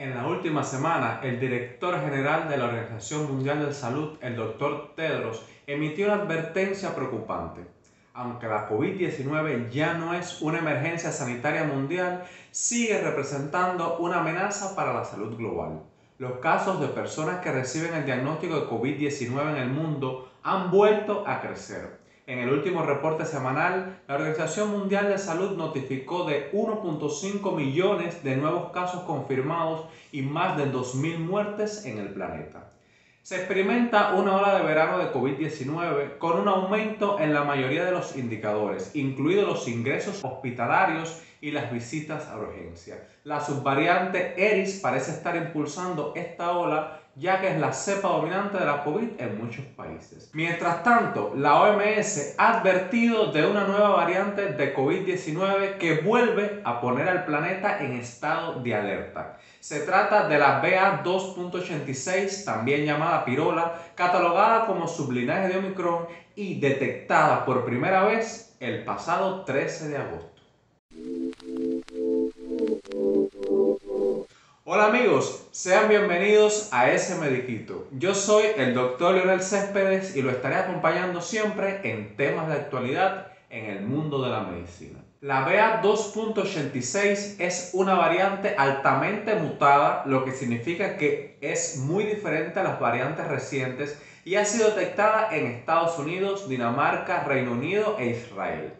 En la última semana, el director general de la Organización Mundial de Salud, el doctor Tedros, emitió una advertencia preocupante. Aunque la COVID-19 ya no es una emergencia sanitaria mundial, sigue representando una amenaza para la salud global. Los casos de personas que reciben el diagnóstico de COVID-19 en el mundo han vuelto a crecer. En el último reporte semanal, la Organización Mundial de Salud notificó de 1.5 millones de nuevos casos confirmados y más de 2.000 muertes en el planeta. Se experimenta una ola de verano de COVID-19 con un aumento en la mayoría de los indicadores, incluidos los ingresos hospitalarios y las visitas a urgencia. La subvariante ERIS parece estar impulsando esta ola ya que es la cepa dominante de la COVID en muchos países. Mientras tanto, la OMS ha advertido de una nueva variante de COVID-19 que vuelve a poner al planeta en estado de alerta. Se trata de la BA2.86, también llamada pirola, catalogada como sublinaje de Omicron y detectada por primera vez el pasado 13 de agosto. Hola amigos, sean bienvenidos a ese mediquito. Yo soy el doctor Leonel Céspedes y lo estaré acompañando siempre en temas de actualidad en el mundo de la medicina. La BA2.86 es una variante altamente mutada, lo que significa que es muy diferente a las variantes recientes y ha sido detectada en Estados Unidos, Dinamarca, Reino Unido e Israel.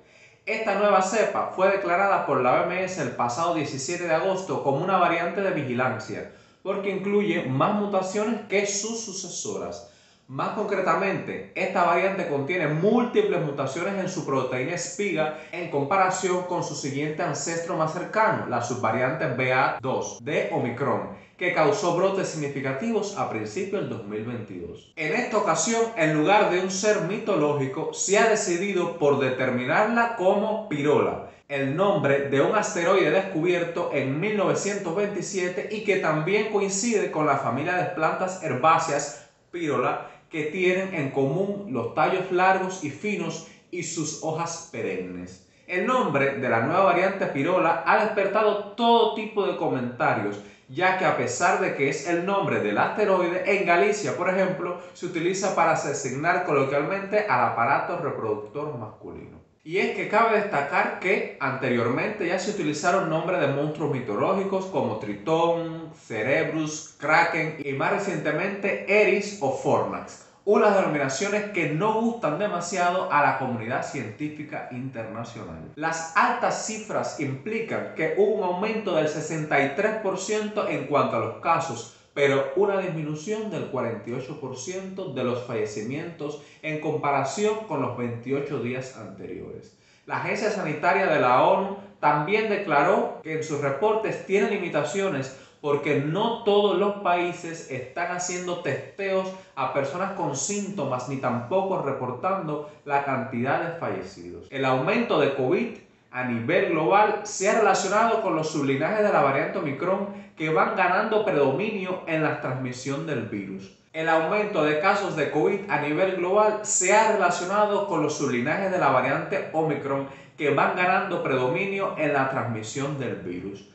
Esta nueva cepa fue declarada por la OMS el pasado 17 de agosto como una variante de vigilancia, porque incluye más mutaciones que sus sucesoras. Más concretamente, esta variante contiene múltiples mutaciones en su proteína espiga en comparación con su siguiente ancestro más cercano, la subvariante BA2 de Omicron, que causó brotes significativos a principios del 2022. En esta ocasión, en lugar de un ser mitológico, se ha decidido por determinarla como Pirola, el nombre de un asteroide descubierto en 1927 y que también coincide con la familia de plantas herbáceas Pirola que tienen en común los tallos largos y finos y sus hojas perennes. El nombre de la nueva variante Pirola ha despertado todo tipo de comentarios ya que a pesar de que es el nombre del asteroide, en Galicia, por ejemplo, se utiliza para designar coloquialmente al aparato reproductor masculino. Y es que cabe destacar que anteriormente ya se utilizaron nombres de monstruos mitológicos como Tritón, Cerebrus, Kraken y más recientemente Eris o Fornax, unas denominaciones que no gustan demasiado a la comunidad científica internacional. Las altas cifras implican que hubo un aumento del 63% en cuanto a los casos, pero una disminución del 48% de los fallecimientos en comparación con los 28 días anteriores. La Agencia Sanitaria de la ONU también declaró que en sus reportes tiene limitaciones porque no todos los países están haciendo testeos a personas con síntomas ni tampoco reportando la cantidad de fallecidos. El aumento de COVID a nivel global se ha relacionado con los sublinajes de la variante Omicron que van ganando predominio en la transmisión del virus. El aumento de casos de COVID a nivel global se ha relacionado con los sublinajes de la variante Omicron que van ganando predominio en la transmisión del virus.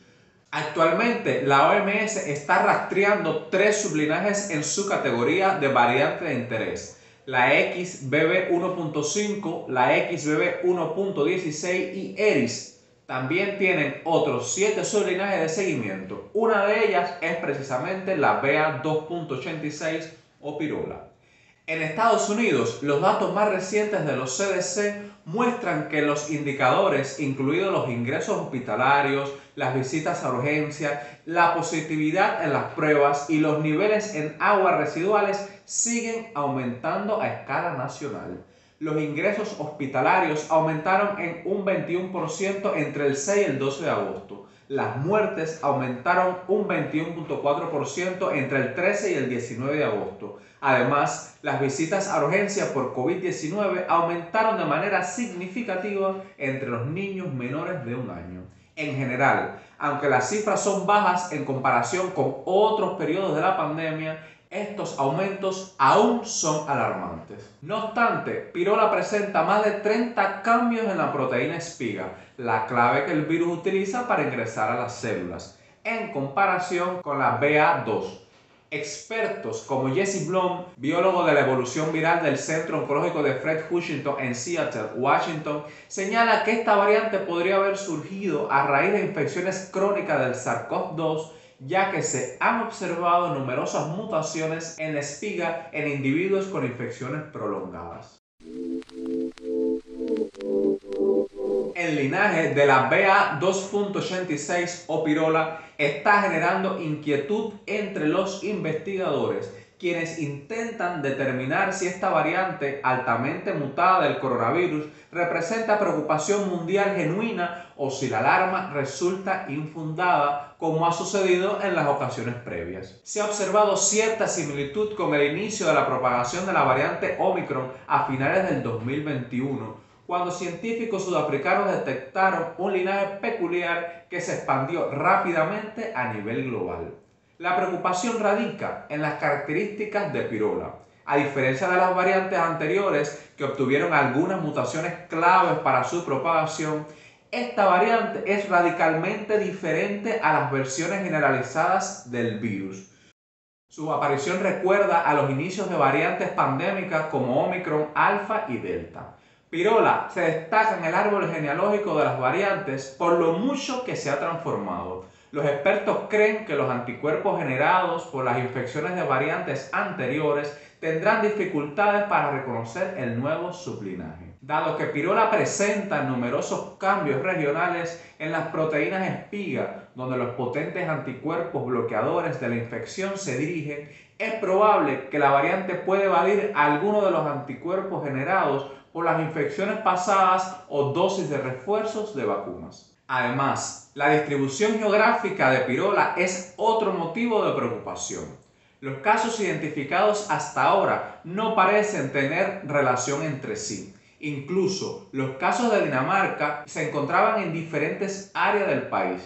Actualmente la OMS está rastreando tres sublinajes en su categoría de variante de interés. La XBB 1.5, la XBB 1.16 y ERIS. También tienen otros siete sublinajes de seguimiento. Una de ellas es precisamente la BA 2.86 o pirola. En Estados Unidos, los datos más recientes de los CDC muestran que los indicadores, incluidos los ingresos hospitalarios, las visitas a urgencia, la positividad en las pruebas y los niveles en aguas residuales siguen aumentando a escala nacional. Los ingresos hospitalarios aumentaron en un 21% entre el 6 y el 12 de agosto. Las muertes aumentaron un 21.4% entre el 13 y el 19 de agosto. Además, las visitas a urgencia por COVID-19 aumentaron de manera significativa entre los niños menores de un año. En general, aunque las cifras son bajas en comparación con otros periodos de la pandemia, estos aumentos aún son alarmantes. No obstante, Pirola presenta más de 30 cambios en la proteína espiga, la clave que el virus utiliza para ingresar a las células. en comparación con la BA2. Expertos como Jesse Blum, biólogo de la evolución viral del Centro Oncológico de Fred Hutchinson en Seattle, Washington, señala que esta variante podría haber surgido a raíz de infecciones crónicas del SARS-CoV-2 ya que se han observado numerosas mutaciones en la espiga en individuos con infecciones prolongadas. El linaje de la BA2.86 o pirola está generando inquietud entre los investigadores quienes intentan determinar si esta variante altamente mutada del coronavirus representa preocupación mundial genuina o si la alarma resulta infundada, como ha sucedido en las ocasiones previas. Se ha observado cierta similitud con el inicio de la propagación de la variante Omicron a finales del 2021 cuando científicos sudafricanos detectaron un linaje peculiar que se expandió rápidamente a nivel global. La preocupación radica en las características de pirola. A diferencia de las variantes anteriores que obtuvieron algunas mutaciones claves para su propagación, esta variante es radicalmente diferente a las versiones generalizadas del virus. Su aparición recuerda a los inicios de variantes pandémicas como Omicron, Alpha y Delta. Pirola se destaca en el árbol genealógico de las variantes por lo mucho que se ha transformado. Los expertos creen que los anticuerpos generados por las infecciones de variantes anteriores tendrán dificultades para reconocer el nuevo sublinaje. Dado que Pirola presenta numerosos cambios regionales en las proteínas espiga, donde los potentes anticuerpos bloqueadores de la infección se dirigen, es probable que la variante pueda evadir alguno de los anticuerpos generados por las infecciones pasadas o dosis de refuerzos de vacunas. Además, la distribución geográfica de pirola es otro motivo de preocupación. Los casos identificados hasta ahora no parecen tener relación entre sí. Incluso los casos de Dinamarca se encontraban en diferentes áreas del país.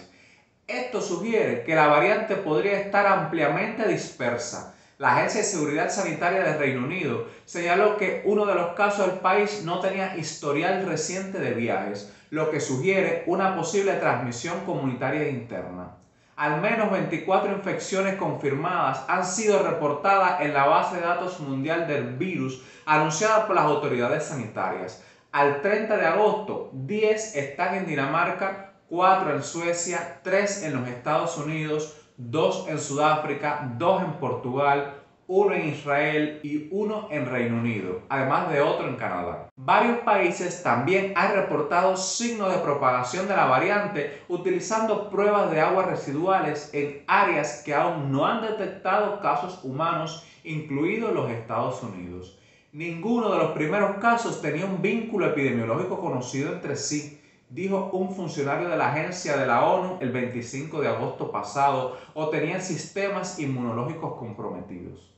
Esto sugiere que la variante podría estar ampliamente dispersa. La Agencia de Seguridad Sanitaria del Reino Unido señaló que uno de los casos del país no tenía historial reciente de viajes, lo que sugiere una posible transmisión comunitaria interna. Al menos 24 infecciones confirmadas han sido reportadas en la base de datos mundial del virus anunciada por las autoridades sanitarias. Al 30 de agosto, 10 están en Dinamarca, 4 en Suecia, 3 en los Estados Unidos, 2 en Sudáfrica, 2 en Portugal, uno en Israel y uno en Reino Unido, además de otro en Canadá. Varios países también han reportado signos de propagación de la variante utilizando pruebas de aguas residuales en áreas que aún no han detectado casos humanos, incluidos los Estados Unidos. Ninguno de los primeros casos tenía un vínculo epidemiológico conocido entre sí, dijo un funcionario de la agencia de la ONU el 25 de agosto pasado, o tenían sistemas inmunológicos comprometidos.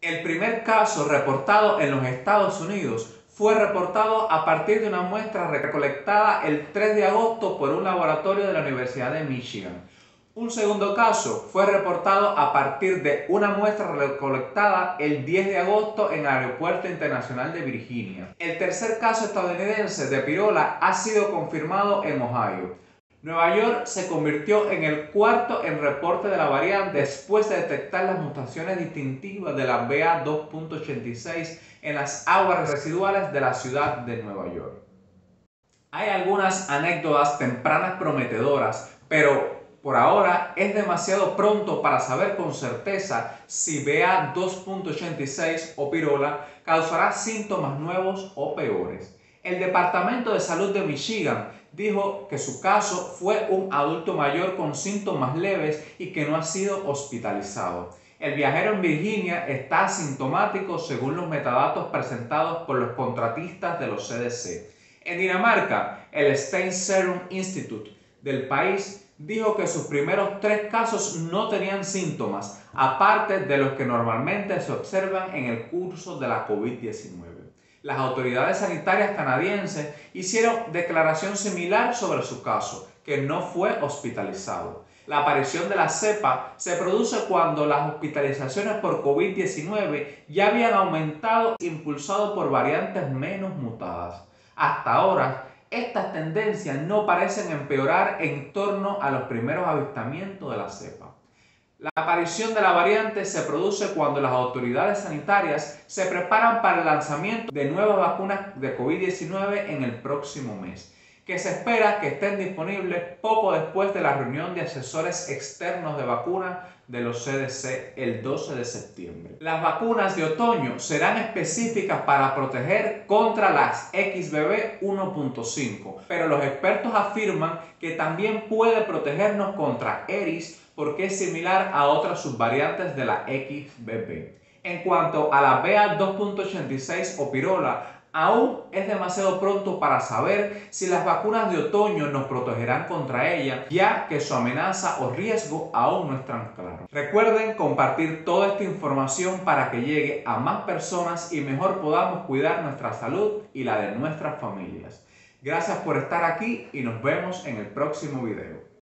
El primer caso reportado en los Estados Unidos fue reportado a partir de una muestra recolectada el 3 de agosto por un laboratorio de la Universidad de Michigan. Un segundo caso fue reportado a partir de una muestra recolectada el 10 de agosto en el Aeropuerto Internacional de Virginia. El tercer caso estadounidense de pirola ha sido confirmado en Ohio. Nueva York se convirtió en el cuarto en reporte de la variante después de detectar las mutaciones distintivas de la BA2.86 en las aguas residuales de la ciudad de Nueva York. Hay algunas anécdotas tempranas prometedoras, pero por ahora es demasiado pronto para saber con certeza si BA2.86 o pirola causará síntomas nuevos o peores. El Departamento de Salud de Michigan dijo que su caso fue un adulto mayor con síntomas leves y que no ha sido hospitalizado. El viajero en Virginia está asintomático según los metadatos presentados por los contratistas de los CDC. En Dinamarca, el Stein Serum Institute del país dijo que sus primeros tres casos no tenían síntomas, aparte de los que normalmente se observan en el curso de la COVID-19 las autoridades sanitarias canadienses hicieron declaración similar sobre su caso, que no fue hospitalizado. La aparición de la cepa se produce cuando las hospitalizaciones por COVID-19 ya habían aumentado impulsado por variantes menos mutadas. Hasta ahora, estas tendencias no parecen empeorar en torno a los primeros avistamientos de la cepa. La aparición de la variante se produce cuando las autoridades sanitarias se preparan para el lanzamiento de nuevas vacunas de COVID-19 en el próximo mes, que se espera que estén disponibles poco después de la reunión de asesores externos de vacunas de los CDC el 12 de septiembre. Las vacunas de otoño serán específicas para proteger contra las XBB 1.5, pero los expertos afirman que también puede protegernos contra ERIS porque es similar a otras subvariantes de la XBB. En cuanto a la BA2.86 o pirola, aún es demasiado pronto para saber si las vacunas de otoño nos protegerán contra ella, ya que su amenaza o riesgo aún no están claros. Recuerden compartir toda esta información para que llegue a más personas y mejor podamos cuidar nuestra salud y la de nuestras familias. Gracias por estar aquí y nos vemos en el próximo video.